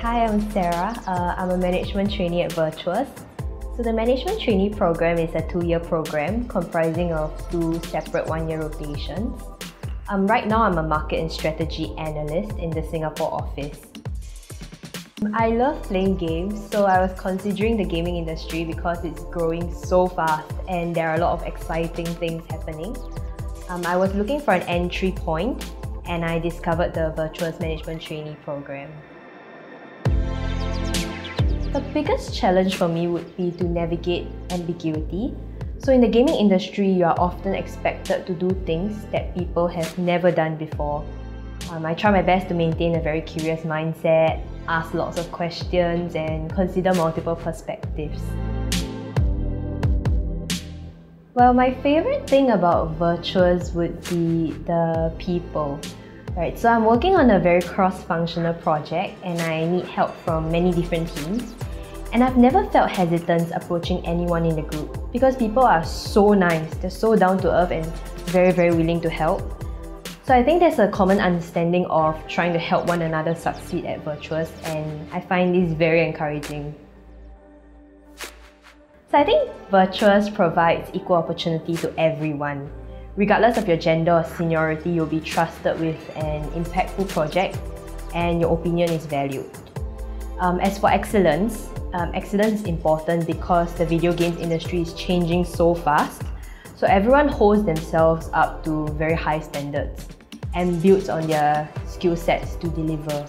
Hi, I'm Sarah. Uh, I'm a management trainee at Virtuos. So the management trainee program is a two-year program comprising of two separate one-year rotations. Um, right now, I'm a market and strategy analyst in the Singapore office. I love playing games, so I was considering the gaming industry because it's growing so fast and there are a lot of exciting things happening. Um, I was looking for an entry point and I discovered the Virtuos Management Trainee program. The biggest challenge for me would be to navigate ambiguity. So in the gaming industry, you are often expected to do things that people have never done before. Um, I try my best to maintain a very curious mindset, ask lots of questions and consider multiple perspectives. Well, my favorite thing about Virtuos would be the people. Right, so I'm working on a very cross-functional project and I need help from many different teams. And I've never felt hesitant approaching anyone in the group because people are so nice, they're so down to earth and very, very willing to help. So I think there's a common understanding of trying to help one another succeed at Virtuos and I find this very encouraging. So I think Virtuos provides equal opportunity to everyone. Regardless of your gender or seniority, you'll be trusted with an impactful project and your opinion is valued. Um, as for excellence, um, excellence is important because the video games industry is changing so fast. So everyone holds themselves up to very high standards and builds on their skill sets to deliver.